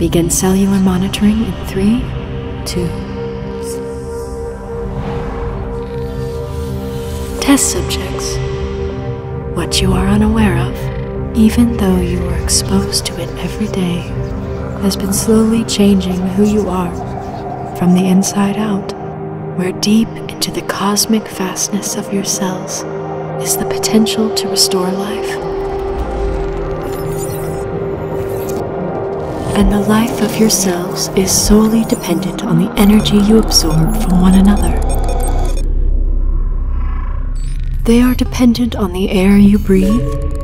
Begin cellular monitoring in three, two. Test subjects. What you are unaware of, even though you are exposed to it every day, has been slowly changing who you are from the inside out, where deep into the cosmic vastness of your cells is the potential to restore life. And the life of yourselves is solely dependent on the energy you absorb from one another. They are dependent on the air you breathe.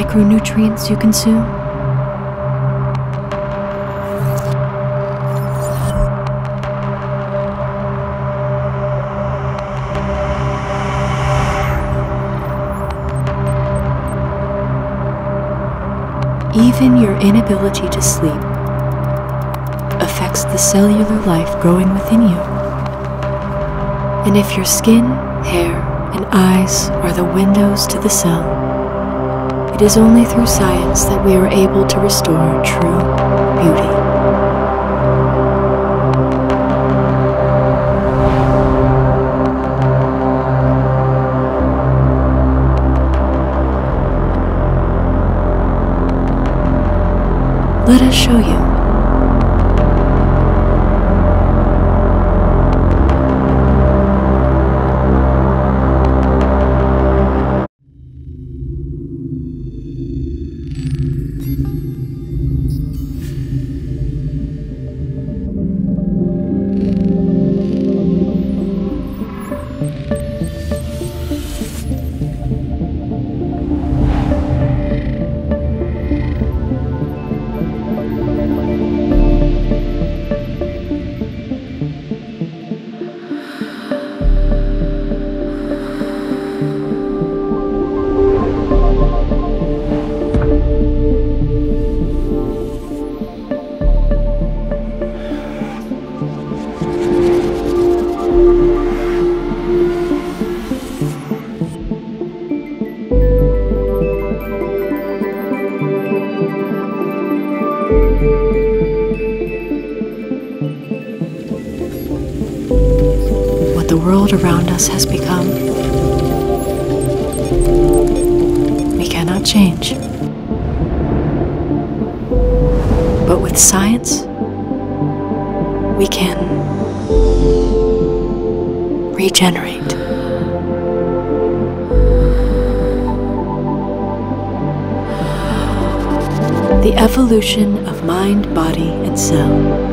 Micronutrients you consume. Even your inability to sleep affects the cellular life growing within you. And if your skin, hair, and eyes are the windows to the cell, it is only through science that we are able to restore true beauty. Let us show you. The world around us has become, we cannot change. But with science, we can regenerate. The evolution of mind, body, and cell.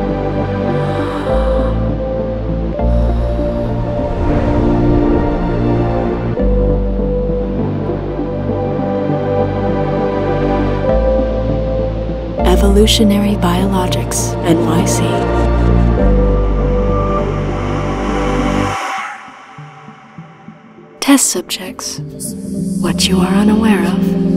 Evolutionary Biologics, NYC. Test subjects. What you are unaware of